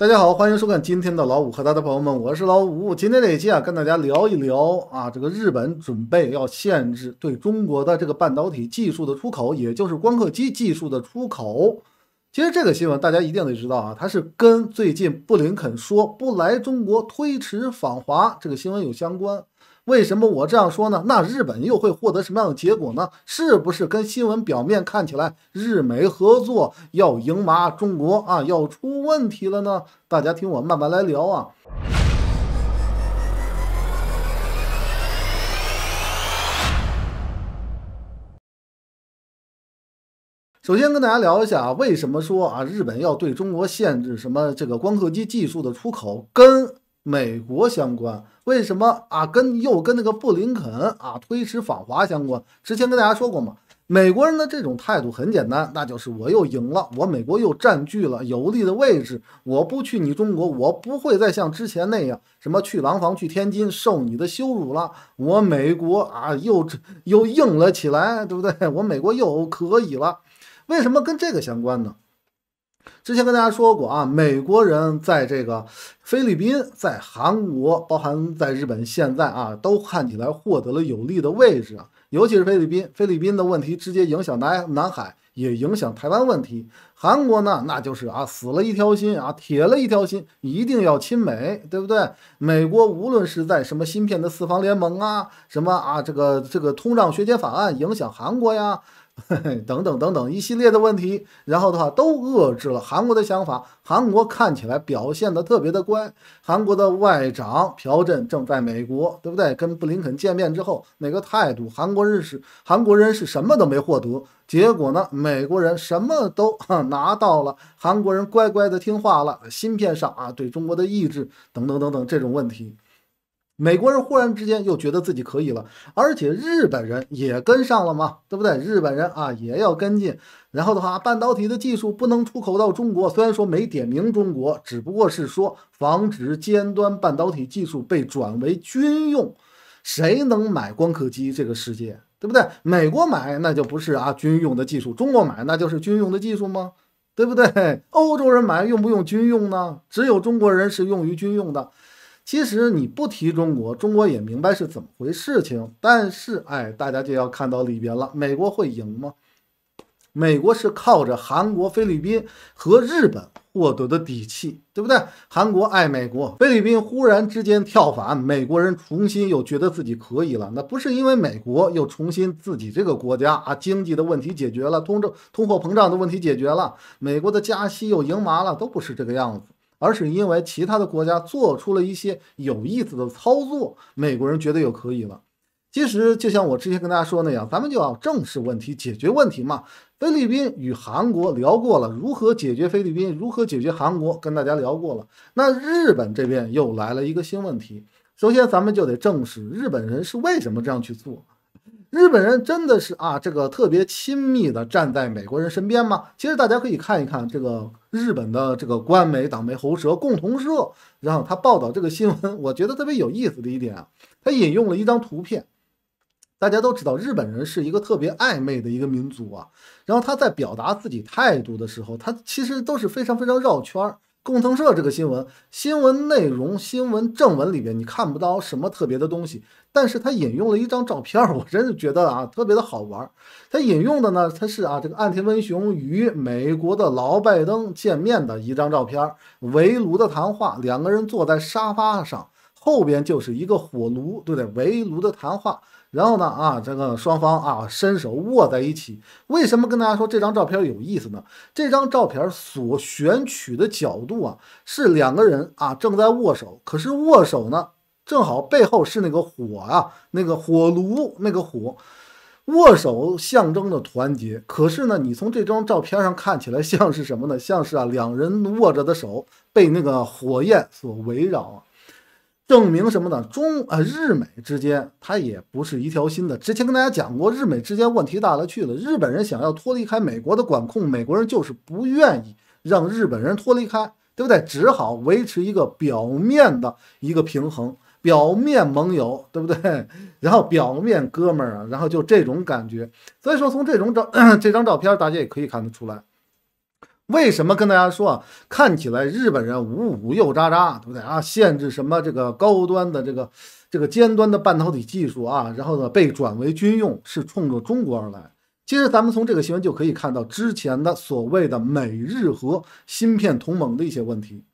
大家好，欢迎收看今天的老五和他的朋友们，我是老五。今天这一期啊，跟大家聊一聊啊，这个日本准备要限制对中国的这个半导体技术的出口，也就是光刻机技术的出口。其实这个新闻大家一定得知道啊，它是跟最近布林肯说不来中国、推迟访华这个新闻有相关。为什么我这样说呢？那日本又会获得什么样的结果呢？是不是跟新闻表面看起来日美合作要赢麻中国啊，要出问题了呢？大家听我慢慢来聊啊。首先跟大家聊一下啊，为什么说啊日本要对中国限制什么这个光刻机技术的出口，跟美国相关？为什么啊？跟又跟那个布林肯啊推迟访华相关？之前跟大家说过嘛，美国人的这种态度很简单，那就是我又赢了，我美国又占据了有利的位置，我不去你中国，我不会再像之前那样什么去廊坊、去天津受你的羞辱了，我美国啊又又硬了起来，对不对？我美国又可以了。为什么跟这个相关呢？之前跟大家说过啊，美国人在这个菲律宾、在韩国，包含在日本，现在啊都看起来获得了有利的位置啊。尤其是菲律宾，菲律宾的问题直接影响南南海，也影响台湾问题。韩国呢，那就是啊死了一条心啊，铁了一条心，一定要亲美，对不对？美国无论是在什么芯片的四方联盟啊，什么啊这个这个通胀削减法案影响韩国呀。等等等等一系列的问题，然后的话都遏制了韩国的想法。韩国看起来表现的特别的乖。韩国的外长朴振正在美国，对不对？跟布林肯见面之后，那个态度，韩国人是韩国人是什么都没获得，结果呢，美国人什么都 拿到了，韩国人乖乖的听话了。芯片上啊，对中国的抑制等等等等这种问题。美国人忽然之间又觉得自己可以了，而且日本人也跟上了嘛，对不对？日本人啊也要跟进。然后的话，半导体的技术不能出口到中国，虽然说没点名中国，只不过是说防止尖端半导体技术被转为军用。谁能买光刻机？这个世界，对不对？美国买那就不是啊军用的技术，中国买那就是军用的技术吗？对不对？欧洲人买用不用军用呢？只有中国人是用于军用的。其实你不提中国，中国也明白是怎么回事情。但是，哎，大家就要看到里边了。美国会赢吗？美国是靠着韩国、菲律宾和日本获得的底气，对不对？韩国爱美国，菲律宾忽然之间跳反，美国人重新又觉得自己可以了。那不是因为美国又重新自己这个国家啊经济的问题解决了，通胀、通货膨胀的问题解决了，美国的加息又赢麻了，都不是这个样子。而是因为其他的国家做出了一些有意思的操作，美国人觉得又可以了。其实就像我之前跟大家说那样，咱们就要正视问题，解决问题嘛。菲律宾与韩国聊过了，如何解决菲律宾，如何解决韩国，跟大家聊过了。那日本这边又来了一个新问题，首先咱们就得正视日本人是为什么这样去做。日本人真的是啊，这个特别亲密的站在美国人身边吗？其实大家可以看一看这个日本的这个官媒党媒喉舌共同社，然后他报道这个新闻，我觉得特别有意思的一点啊，他引用了一张图片。大家都知道日本人是一个特别暧昧的一个民族啊，然后他在表达自己态度的时候，他其实都是非常非常绕圈儿。共同社这个新闻，新闻内容、新闻正文里边你看不到什么特别的东西，但是他引用了一张照片，我真是觉得啊特别的好玩。他引用的呢，他是啊这个岸田文雄与美国的老拜登见面的一张照片，围炉的谈话，两个人坐在沙发上，后边就是一个火炉，对不对？围炉的谈话。然后呢，啊，这个双方啊伸手握在一起。为什么跟大家说这张照片有意思呢？这张照片所选取的角度啊，是两个人啊正在握手，可是握手呢，正好背后是那个火啊，那个火炉那个火，握手象征着团结。可是呢，你从这张照片上看起来像是什么呢？像是啊两人握着的手被那个火焰所围绕啊。证明什么呢？中呃日美之间它也不是一条心的。之前跟大家讲过，日美之间问题大了去了。日本人想要脱离开美国的管控，美国人就是不愿意让日本人脱离开，对不对？只好维持一个表面的一个平衡，表面盟友，对不对？然后表面哥们儿啊，然后就这种感觉。所以说，从这种照 这张照片，大家也可以看得出来。为什么跟大家说啊？看起来日本人五五又渣渣，对不对啊？限制什么这个高端的这个这个尖端的半导体技术啊，然后呢被转为军用，是冲着中国而来。其实咱们从这个新闻就可以看到之前的所谓的美日和芯片同盟的一些问题。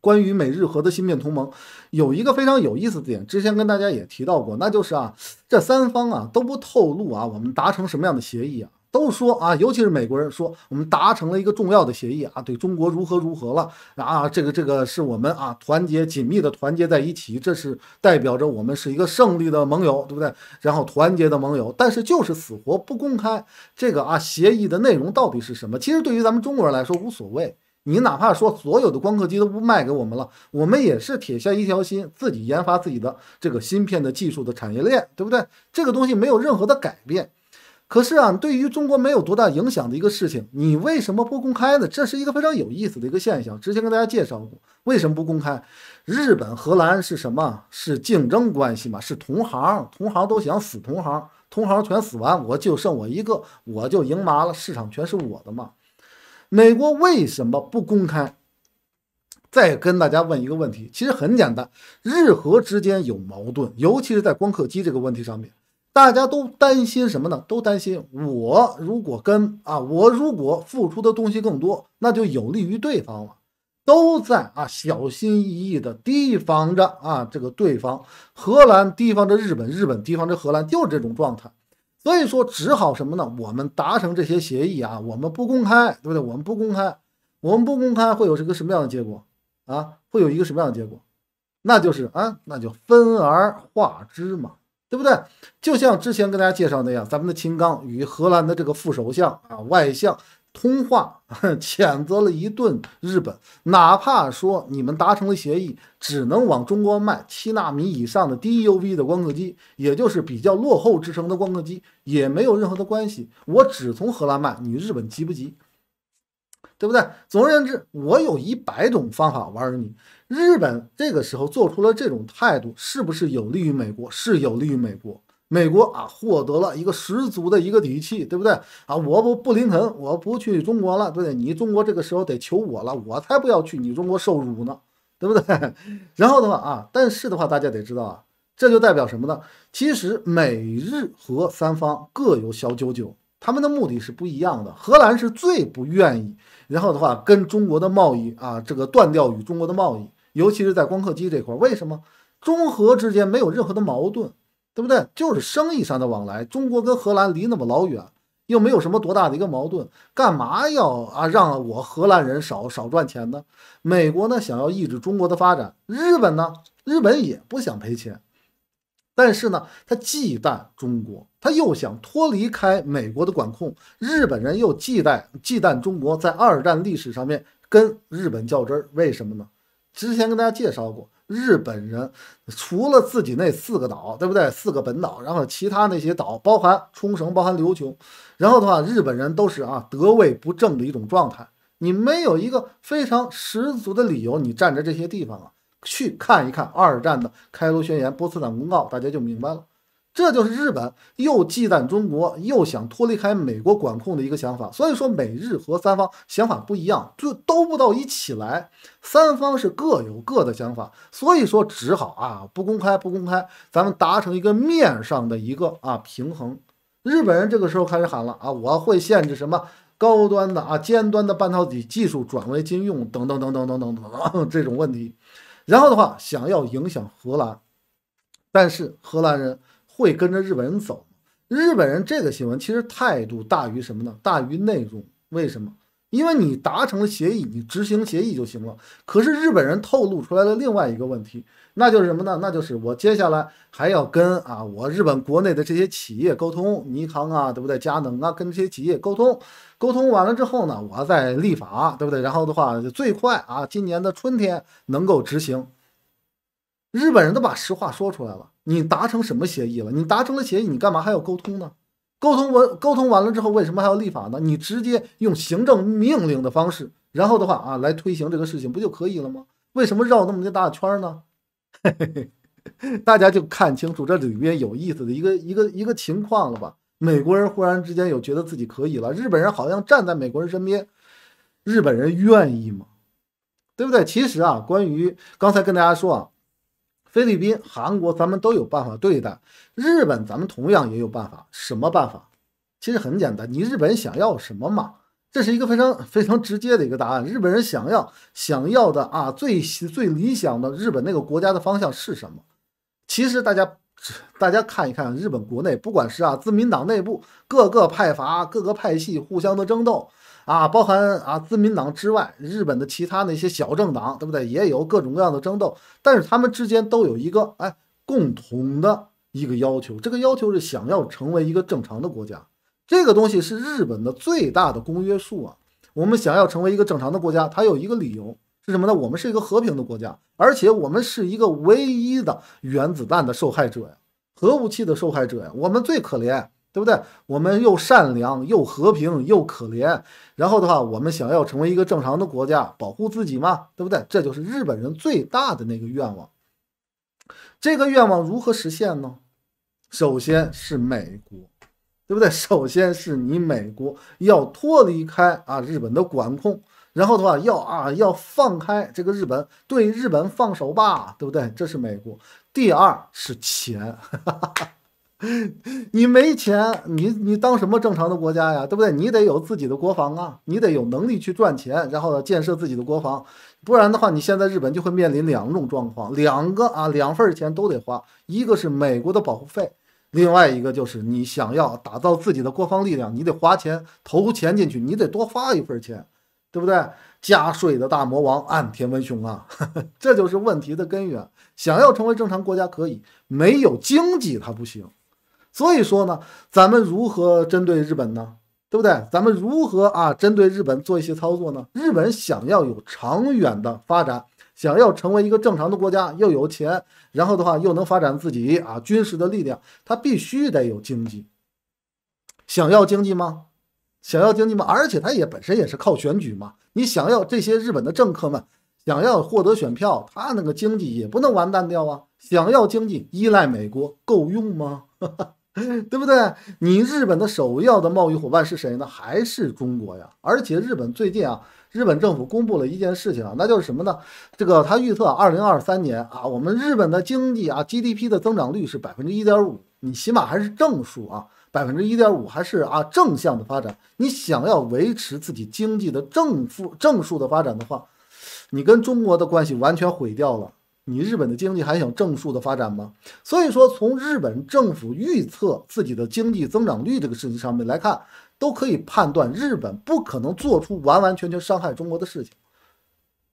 关于美日和的芯片同盟，有一个非常有意思的点，之前跟大家也提到过，那就是啊，这三方啊都不透露啊，我们达成什么样的协议啊？都说啊，尤其是美国人说，我们达成了一个重要的协议啊，对中国如何如何了啊？这个这个是我们啊团结紧密的团结在一起，这是代表着我们是一个胜利的盟友，对不对？然后团结的盟友，但是就是死活不公开这个啊协议的内容到底是什么？其实对于咱们中国人来说无所谓，你哪怕说所有的光刻机都不卖给我们了，我们也是铁下一条心，自己研发自己的这个芯片的技术的产业链，对不对？这个东西没有任何的改变。可是啊，对于中国没有多大影响的一个事情，你为什么不公开呢？这是一个非常有意思的一个现象。之前跟大家介绍过，为什么不公开？日本、荷兰是什么？是竞争关系嘛？是同行，同行都想死同行，同行全死完，我就剩我一个，我就赢麻了，市场全是我的嘛。美国为什么不公开？再跟大家问一个问题，其实很简单，日荷之间有矛盾，尤其是在光刻机这个问题上面。大家都担心什么呢？都担心我如果跟啊，我如果付出的东西更多，那就有利于对方了。都在啊，小心翼翼的提防着啊，这个对方，荷兰提防着日本，日本提防着荷兰，就是这种状态。所以说，只好什么呢？我们达成这些协议啊，我们不公开，对不对？我们不公开，我们不公开，会有这个什么样的结果啊？会有一个什么样的结果？那就是啊，那就分而化之嘛。对不对？就像之前跟大家介绍那样，咱们的秦刚与荷兰的这个副首相啊外相通话，谴责了一顿日本。哪怕说你们达成了协议，只能往中国卖七纳米以上的低 UV 的光刻机，也就是比较落后制成的光刻机，也没有任何的关系。我只从荷兰卖，你日本急不急？对不对？总而言之，我有一百种方法玩儿你。日本这个时候做出了这种态度，是不是有利于美国？是有利于美国。美国啊，获得了一个十足的一个底气，对不对？啊，我不布林肯，我不去中国了，对不对？你中国这个时候得求我了，我才不要去你中国受辱呢，对不对？然后的话啊，但是的话，大家得知道啊，这就代表什么呢？其实美日和三方各有小九九，他们的目的是不一样的。荷兰是最不愿意，然后的话跟中国的贸易啊，这个断掉与中国的贸易。尤其是在光刻机这块，为什么中荷之间没有任何的矛盾，对不对？就是生意上的往来。中国跟荷兰离那么老远，又没有什么多大的一个矛盾，干嘛要啊让我荷兰人少少赚钱呢？美国呢想要抑制中国的发展，日本呢，日本也不想赔钱，但是呢，他忌惮中国，他又想脱离开美国的管控，日本人又忌惮忌惮中国在二战历史上面跟日本较真儿，为什么呢？之前跟大家介绍过，日本人除了自己那四个岛，对不对？四个本岛，然后其他那些岛，包含冲绳，包含琉球，然后的话，日本人都是啊得位不正的一种状态。你没有一个非常十足的理由，你占着这些地方啊，去看一看二战的开罗宣言、波茨坦公告，大家就明白了。这就是日本又忌惮中国，又想脱离开美国管控的一个想法。所以说，美日和三方想法不一样，就都不到一起来。三方是各有各的想法，所以说只好啊不公开，不公开，咱们达成一个面上的一个啊平衡。日本人这个时候开始喊了啊，我会限制什么高端的啊尖端的半导体技术转为军用等等等等等等等 这种问题。然后的话，想要影响荷兰，但是荷兰人。会跟着日本人走，日本人这个新闻其实态度大于什么呢？大于内容。为什么？因为你达成了协议，你执行协议就行了。可是日本人透露出来了另外一个问题，那就是什么呢？那就是我接下来还要跟啊我日本国内的这些企业沟通，尼康啊，对不对？佳能啊，跟这些企业沟通，沟通完了之后呢，我再立法，对不对？然后的话，最快啊，今年的春天能够执行。日本人都把实话说出来了，你达成什么协议了？你达成了协议，你干嘛还要沟通呢？沟通完，沟通完了之后，为什么还要立法呢？你直接用行政命令的方式，然后的话啊，来推行这个事情不就可以了吗？为什么绕那么大圈呢？嘿嘿嘿大家就看清楚这里边有意思的一个一个一个情况了吧？美国人忽然之间有觉得自己可以了，日本人好像站在美国人身边。日本人愿意吗？对不对？其实啊，关于刚才跟大家说啊，菲律宾、韩国咱们都有办法对待，日本咱们同样也有办法。什么办法？其实很简单，你日本想要什么嘛？这是一个非常 非常直接的一个答案。日本人想要想要的啊，最最理想的日本那个国家的方向是什么？其实大家大家看一看日本国内，不管是啊自民党内部各个派阀、各个派系互相的争斗。啊，包含啊，自民党之外，日本的其他那些小政党，对不对？也有各种各样的争斗，但是他们之间都有一个哎共同的一个要求，这个要求是想要成为一个正常的国家。这个东西是日本的最大的公约数啊。我们想要成为一个正常的国家，它有一个理由是什么呢？我们是一个和平的国家，而且我们是一个唯一的原子弹的受害者呀，核武器的受害者呀，我们最可怜。对不对？我们又善良又和平又可怜，然后的话，我们想要成为一个正常的国家，保护自己嘛，对不对？这就是日本人最大的那个愿望。这个愿望如何实现呢？首先是美国，对不对？首先是你美国要脱离开啊日本的管控，然后的话要啊要放开这个日本，对日本放手吧，对不对？这是美国。第二是钱。你没钱，你你当什么正常的国家呀？对不对？你得有自己的国防啊，你得有能力去赚钱，然后建设自己的国防，不然的话，你现在日本就会面临两种状况，两个啊两份钱都得花，一个是美国的保护费，另外一个就是你想要打造自己的国防力量，你得花钱投钱进去，你得多发一份钱，对不对？加税的大魔王岸田文雄啊，这就是问题的根源。想要成为正常国家可以，没有经济它不行。所以说呢，咱们如何针对日本呢？对不对？咱们如何啊针对日本做一些操作呢？日本想要有长远的发展，想要成为一个正常的国家，又有钱，然后的话又能发展自己啊军事的力量，它必须得有经济。想要经济吗？想要经济吗？而且它也本身也是靠选举嘛。你想要这些日本的政客们想要获得选票，他那个经济也不能完蛋掉啊。想要经济依赖美国够用吗？对不对？你日本的首要的贸易伙伴是谁呢？还是中国呀？而且日本最近啊，日本政府公布了一件事情啊，那就是什么呢？这个他预测二零二三年啊，我们日本的经济啊，GDP 的增长率是百分之一点五，你起码还是正数啊，百分之一点五还是啊正向的发展。你想要维持自己经济的正负正数的发展的话，你跟中国的关系完全毁掉了。你日本的经济还想正数的发展吗？所以说，从日本政府预测自己的经济增长率这个事情上面来看，都可以判断日本不可能做出完完全全伤害中国的事情，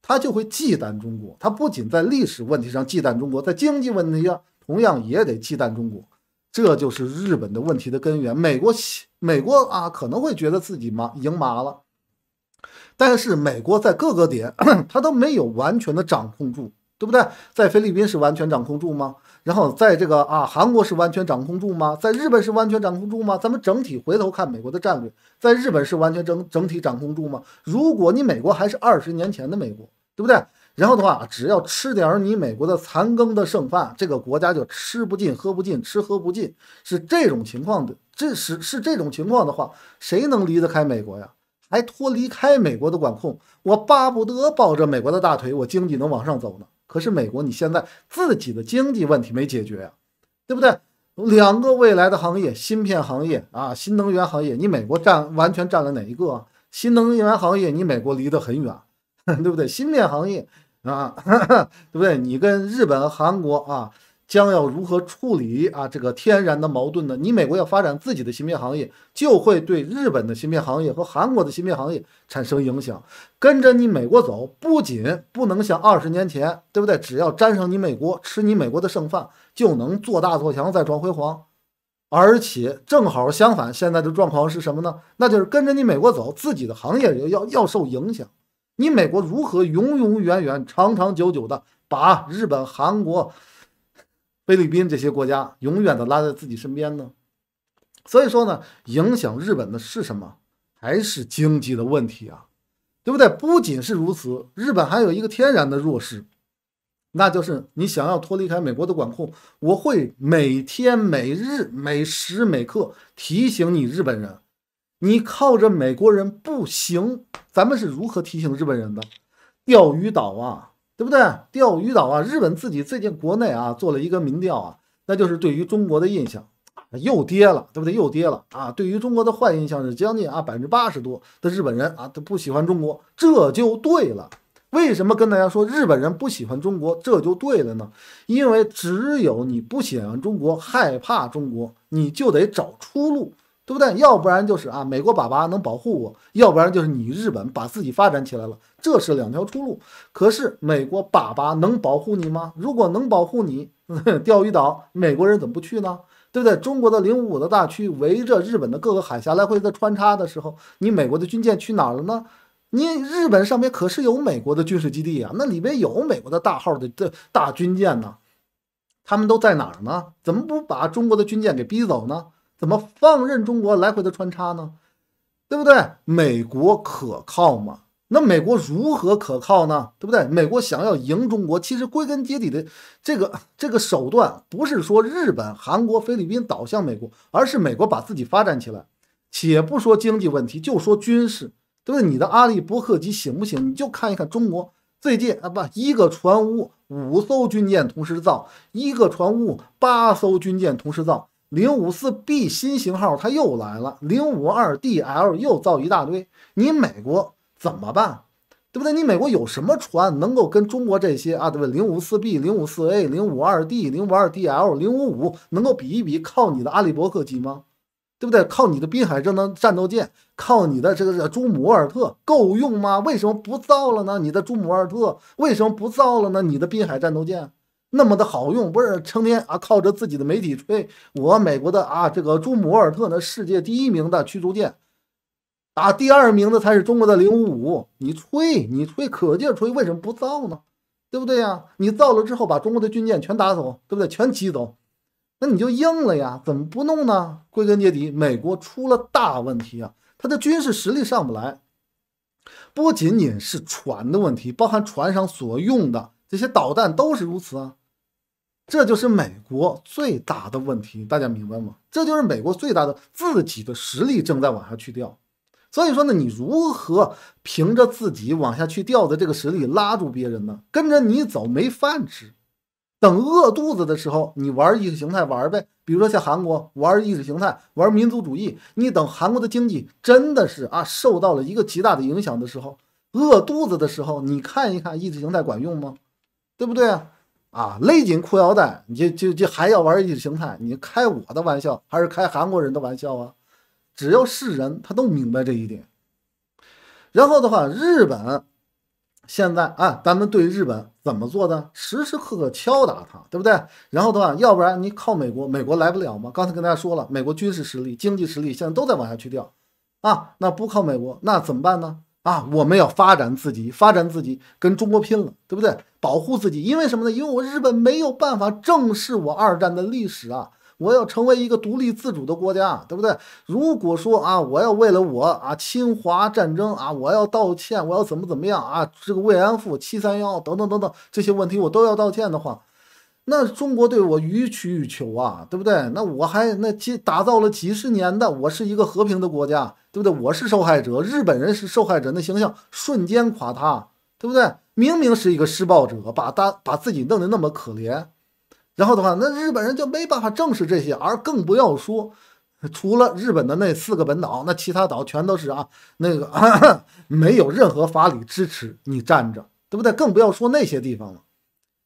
他就会忌惮中国。他不仅在历史问题上忌惮中国，在经济问题上同样也得忌惮中国。这就是日本的问题的根源。美国，美国啊，可能会觉得自己麻赢麻了，但是美国在各个点，他都没有完全的掌控住。对不对？在菲律宾是完全掌控住吗？然后在这个啊，韩国是完全掌控住吗？在日本是完全掌控住吗？咱们整体回头看美国的战略，在日本是完全整整体掌控住吗？如果你美国还是二十年前的美国，对不对？然后的话，只要吃点你美国的残羹的剩饭，这个国家就吃不进、喝不进、吃喝不进，是这种情况的。这是是这种情况的话，谁能离得开美国呀？还脱离开美国的管控？我巴不得抱着美国的大腿，我经济能往上走呢。可是美国，你现在自己的经济问题没解决呀，对不对？两个未来的行业，芯片行业啊，新能源行业，你美国占完全占了哪一个？新能源行业，你美国离得很远，对不对？芯片行业啊，对不对？你跟日本、韩国啊。将要如何处理啊这个天然的矛盾呢？你美国要发展自己的芯片行业，就会对日本的芯片行业和韩国的芯片行业产生影响。跟着你美国走，不仅不能像二十年前，对不对？只要沾上你美国，吃你美国的剩饭，就能做大做强，再创辉煌。而且正好相反，现在的状况是什么呢？那就是跟着你美国走，自己的行业要要要受影响。你美国如何永永远远、长长久久的把日本、韩国？菲律宾这些国家永远的拉在自己身边呢，所以说呢，影响日本的是什么？还是经济的问题啊，对不对？不仅是如此，日本还有一个天然的弱势，那就是你想要脱离开美国的管控，我会每天每日每时每刻提醒你日本人，你靠着美国人不行。咱们是如何提醒日本人的？钓鱼岛啊，对不对？钓鱼岛啊，日本自己最近国内啊做了一个民调啊，那就是对于中国的印象又跌了，对不对？又跌了啊！对于中国的坏印象是将近啊百分之八十多的日本人啊都不喜欢中国，这就对了。为什么跟大家说日本人不喜欢中国？这就对了呢？因为只有你不喜欢中国，害怕中国，你就得找出路。对不对？要不然就是啊，美国爸爸能保护我；要不然就是你日本把自己发展起来了，这是两条出路。可是美国爸爸能保护你吗？如果能保护你，钓鱼岛美国人怎么不去呢？对不对？中国的零五五的大区围着日本的各个海峡来回的穿插的时候，你美国的军舰去哪儿了呢？你日本上面可是有美国的军事基地啊，那里边有美国的大号的这大军舰呢，他们都在哪儿呢？怎么不把中国的军舰给逼走呢？怎么放任中国来回的穿插呢？对不对？美国可靠吗？那美国如何可靠呢？对不对？美国想要赢中国，其实归根结底的这个这个手段，不是说日本、韩国、菲律宾倒向美国，而是美国把自己发展起来。且不说经济问题，就说军事，对不对？你的阿利伯克级行不行？你就看一看中国最近啊，不，一个船坞五艘军舰同时造，一个船坞八艘军舰同时造。零五四 B 新型号它又来了，零五二 DL 又造一大堆，你美国怎么办？对不对？你美国有什么船能够跟中国这些啊？对不对？零五四 B、零五四 A、零五二 D、零五二 DL、零五五能够比一比？靠你的阿利伯克级吗？对不对？靠你的滨海战斗战斗舰，靠你的这个朱姆沃尔特够用吗？为什么不造了呢？你的朱姆沃尔特为什么不造了呢？你的滨海战斗舰？那么的好用，不是成天啊靠着自己的媒体吹我美国的啊这个朱姆沃尔特呢世界第一名的驱逐舰，啊第二名的才是中国的零五五，你吹你吹可劲吹，为什么不造呢？对不对呀？你造了之后把中国的军舰全打走，对不对？全击走，那你就硬了呀？怎么不弄呢？归根结底，美国出了大问题啊，它的军事实力上不来，不仅仅是船的问题，包含船上所用的这些导弹都是如此啊。这就是美国最大的问题，大家明白吗？这就是美国最大的自己的实力正在往下去掉。所以说呢，你如何凭着自己往下去掉的这个实力拉住别人呢？跟着你走没饭吃，等饿肚子的时候，你玩意识形态玩呗。比如说像韩国玩意识形态、玩民族主义，你等韩国的经济真的是啊受到了一个极大的影响的时候，饿肚子的时候，你看一看意识形态管用吗？对不对啊？啊，勒紧裤腰带，你就就就还要玩意识形态？你开我的玩笑，还是开韩国人的玩笑啊？只要是人，他都明白这一点。然后的话，日本现在啊，咱们对日本怎么做的？时时刻刻敲打他，对不对？然后的话，要不然你靠美国，美国来不了吗？刚才跟大家说了，美国军事实力、经济实力现在都在往下去掉啊。那不靠美国，那怎么办呢？啊，我们要发展自己，发展自己，跟中国拼了，对不对？保护自己，因为什么呢？因为我日本没有办法正视我二战的历史啊！我要成为一个独立自主的国家，对不对？如果说啊，我要为了我啊侵华战争啊，我要道歉，我要怎么怎么样啊？这个慰安妇、七三幺等等等等这些问题，我都要道歉的话。那中国对我予取予求啊，对不对？那我还那几打造了几十年的，我是一个和平的国家，对不对？我是受害者，日本人是受害者，那形象瞬间垮塌，对不对？明明是一个施暴者，把他把自己弄得那么可怜，然后的话，那日本人就没办法正视这些，而更不要说除了日本的那四个本岛，那其他岛全都是啊，那个 没有任何法理支持你站着，对不对？更不要说那些地方了。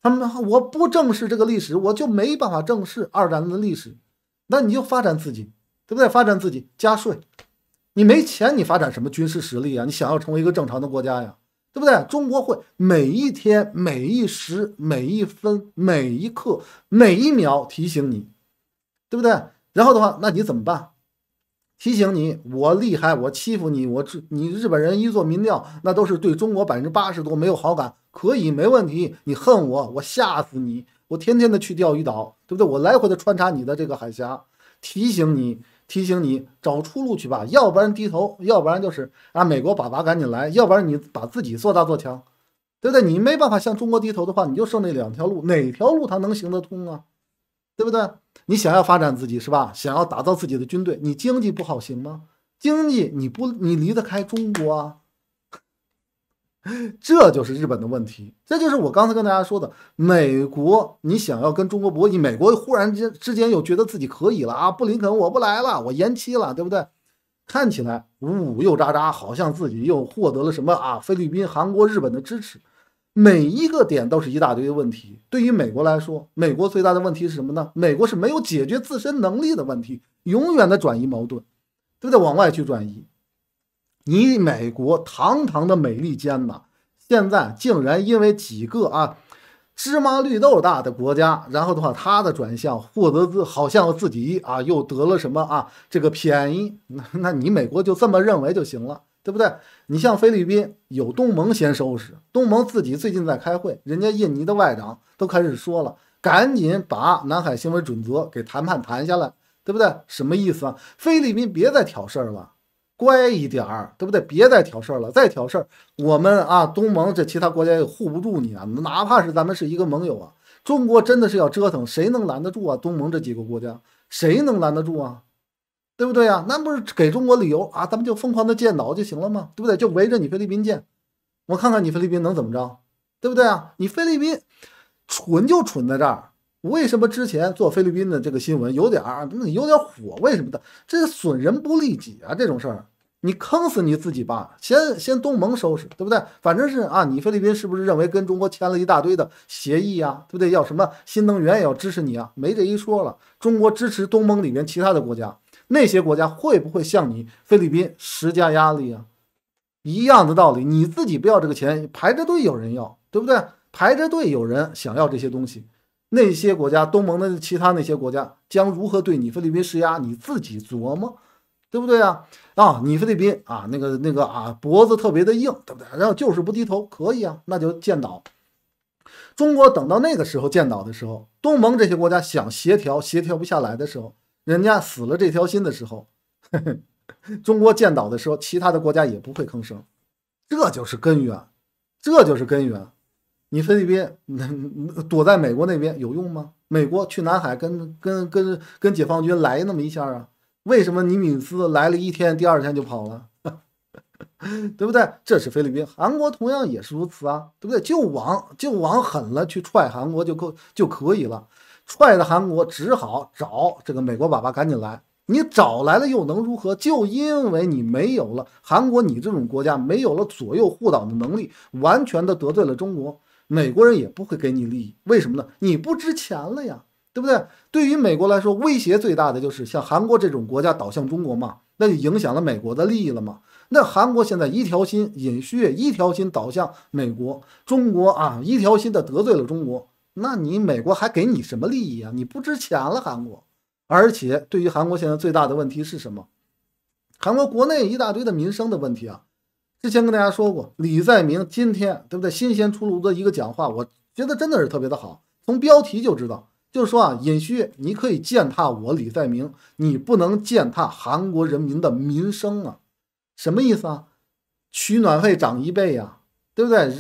他们我不正视这个历史，我就没办法正视二战的历史。那你就发展自己，对不对？发展自己，加税。你没钱，你发展什么军事实力啊？你想要成为一个正常的国家呀，对不对？中国会每一天、每一时、每一分、每一刻、每一秒提醒你，对不对？然后的话，那你怎么办？提醒你，我厉害，我欺负你，我你日本人一做民调，那都是对中国百分之八十多没有好感，可以没问题。你恨我，我吓死你，我天天的去钓鱼岛，对不对？我来回的穿插你的这个海峡，提醒你，提醒你找出路去吧，要不然低头，要不然就是啊，美国爸爸赶紧来，要不然你把自己做大做强，对不对？你没办法向中国低头的话，你就剩那两条路，哪条路它能行得通啊？对不对？你想要发展自己是吧？想要打造自己的军队，你经济不好行吗？经济你不你离得开中国啊？这就是日本的问题，这就是我刚才跟大家说的，美国你想要跟中国博弈，美国忽然间之间又觉得自己可以了啊，布林肯我不来了，我延期了，对不对？看起来呜呜又喳喳，好像自己又获得了什么啊？菲律宾、韩国、日本的支持，每一个点都是一大堆的问题。对于美国来说，美国最大的问题是什么呢？美国是没有解决自身能力的问题，永远的转移矛盾，对不对？往外去转移。你美国堂堂的美利坚呐，现在竟然因为几个啊芝麻绿豆大的国家，然后的话，他的转向获得自好像自己啊又得了什么啊这个便宜，那那你美国就这么认为就行了，对不对？你像菲律宾有东盟先收拾，东盟自己最近在开会，人家印尼的外长都开始说了，赶紧把南海行为准则给谈判谈下来，对不对？什么意思啊？菲律宾别再挑事儿了。乖一点儿，对不对？别再挑事儿了，再挑事儿，我们啊，东盟这其他国家也护不住你啊。哪怕是咱们是一个盟友啊，中国真的是要折腾，谁能拦得住啊？东盟这几个国家，谁能拦得住啊？对不对呀？那不是给中国理由啊？咱们就疯狂的建岛就行了吗？对不对？就围着你菲律宾建，我看看你菲律宾能怎么着？对不对啊？你菲律宾蠢就蠢在这儿。为什么之前做菲律宾的这个新闻有点儿，有点火？为什么的？这损人不利己啊！这种事儿，你坑死你自己吧！先先东盟收拾，对不对？反正是啊，你菲律宾是不是认为跟中国签了一大堆的协议啊？对不对？要什么新能源也要支持你啊？没这一说了。中国支持东盟里面其他的国家，那些国家会不会向你菲律宾施加压力啊？一样的道理，你自己不要这个钱，排着队有人要，对不对？排着队有人想要这些东西。那些国家，东盟的其他那些国家将如何对你菲律宾施压？你自己琢磨，对不对啊？啊，你菲律宾啊，那个那个啊，脖子特别的硬，对不对？然后就是不低头，可以啊，那就建岛。中国等到那个时候建岛的时候，东盟这些国家想协调，协调不下来的时候，人家死了这条心的时候，中国建岛的时候，其他的国家也不会吭声。这就是根源，这就是根源。你菲律宾躲在美国那边有用吗？美国去南海跟跟跟跟解放军来那么一下啊？为什么尼米兹来了一天，第二天就跑了？对不对？这是菲律宾，韩国同样也是如此啊，对不对？就往就往狠了去踹韩国就够就可以了，踹的韩国只好找这个美国爸爸赶紧来。你找来了又能如何？就因为你没有了韩国，你这种国家没有了左右护导的能力，完全的得罪了中国。美国人也不会给你利益，为什么呢？你不值钱了呀，对不对？对于美国来说，威胁最大的就是像韩国这种国家倒向中国嘛，那就影响了美国的利益了嘛。那韩国现在一条心尹旭一条心倒向美国，中国啊一条心的得罪了中国，那你美国还给你什么利益啊？你不值钱了，韩国。而且对于韩国现在最大的问题是什么？韩国国内一大堆的民生的问题啊。之前跟大家说过，李在明今天对不对？新鲜出炉的一个讲话，我觉得真的是特别的好。从标题就知道，就是说啊，尹旭，你可以践踏我李在明，你不能践踏韩国人民的民生啊。什么意思啊？取暖费涨一倍呀，对不对？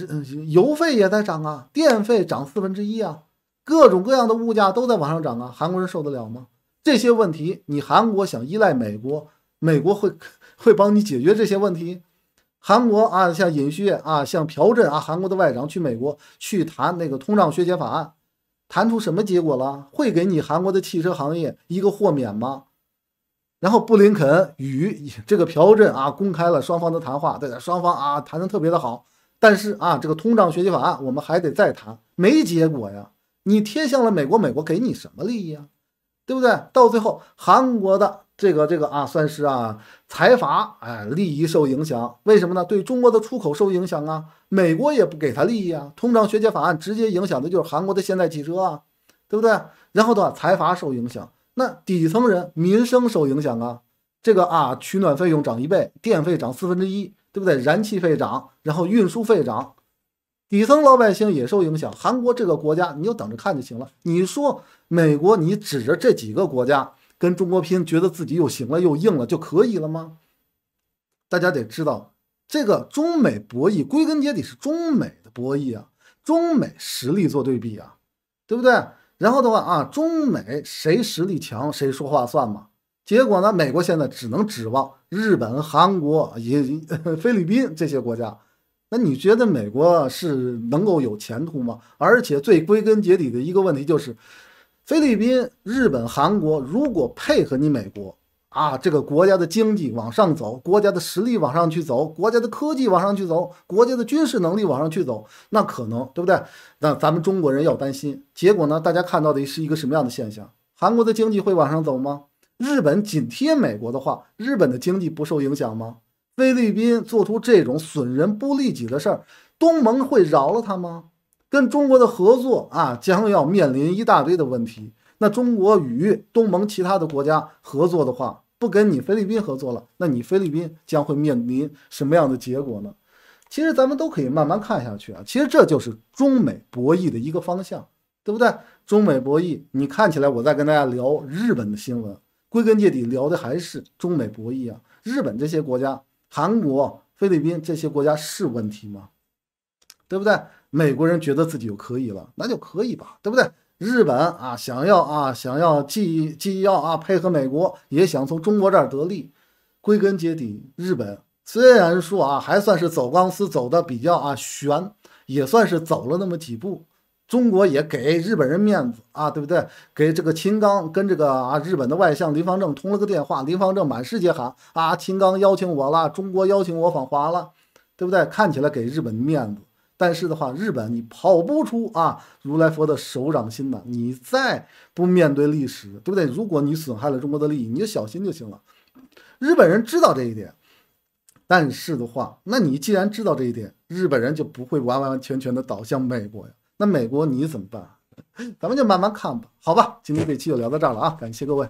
油费也在涨啊，电费涨四分之一啊，各种各样的物价都在往上涨啊，韩国人受得了吗？这些问题，你韩国想依赖美国，美国会 会帮你解决这些问题？韩国啊，像尹锡悦啊，像朴振啊，韩国的外长去美国去谈那个通胀削减法案，谈出什么结果了？会给你韩国的汽车行业一个豁免吗？然后布林肯与这个朴振啊公开了双方的谈话，对的，双方啊谈的特别的好。但是啊，这个通胀削减法案我们还得再谈，没结果呀。你贴向了美国，美国给你什么利益啊？对不对？到最后，韩国的。这个这个啊，算是啊财阀哎，利益受影响。为什么呢？对中国的出口受影响啊，美国也不给他利益啊。通胀削减法案直接影响的就是韩国的现代汽车啊，对不对？然后的话，财阀受影响，那底层人民生受影响啊。这个啊，取暖费用涨一倍，电费涨四分之一，对不对？燃气费涨，然后运输费涨，底层老百姓也受影响。韩国这个国家，你就等着看就行了。你说美国，你指着这几个国家。跟中国拼，觉得自己又行了又硬了就可以了吗？大家得知道，这个中美博弈归根结底是中美的博弈啊，中美实力做对比啊，对不对？然后的话啊，中美谁实力强谁说话算嘛。结果呢，美国现在只能指望日本、韩国也菲律宾这些国家，那你觉得美国是能够有前途吗？而且最归根结底的一个问题就是，菲律宾、日本、韩国如果配合你美国。啊，这个国家的经济往上走，国家的实力往上去走，国家的科技往上去走，国家的军事能力往上去走，那可能对不对？那咱们中国人要担心。结果呢，大家看到的是一个什么样的现象？韩国的经济会往上走吗？日本紧贴美国的话，日本的经济不受影响吗？菲律宾做出这种损人不利己的事儿，东盟会饶了他吗？跟中国的合作啊，将要面临一大堆的问题。那中国与东盟其他的国家合作的话，不跟你菲律宾合作了，那你菲律宾将会面临什么样的结果呢？其实咱们都可以慢慢看下去啊。其实这就是中美博弈的一个方向，对不对？中美博弈，你看起来我在跟大家聊日本的新闻，归根结底聊的还是中美博弈啊。日本这些国家，韩国、菲律宾这些国家是问题吗？对不对？美国人觉得自己就可以了，那就可以吧，对不对？日本啊，想要啊，想要既既要啊配合美国，也想从中国这儿得利。归根结底，日本虽然说啊还算是走钢丝走的比较啊悬，也算是走了那么几步。中国也给日本人面子啊，对不对？给这个秦刚跟这个啊日本的外相林方正通了个电话，林方正满世界喊啊，秦刚邀请我了，中国邀请我访华了，对不对？看起来给日本面子。但是的话，日本你跑不出啊如来佛的手掌心的，你再不面对历史，对不对？如果你损害了中国的利益，你就小心就行了。日本人知道这一点，但是的话，那你既然知道这一点，日本人就不会完完全全的倒向美国呀。那美国你怎么办？咱们就慢慢看吧，好吧？今天这期就聊到这儿了啊，感谢各位。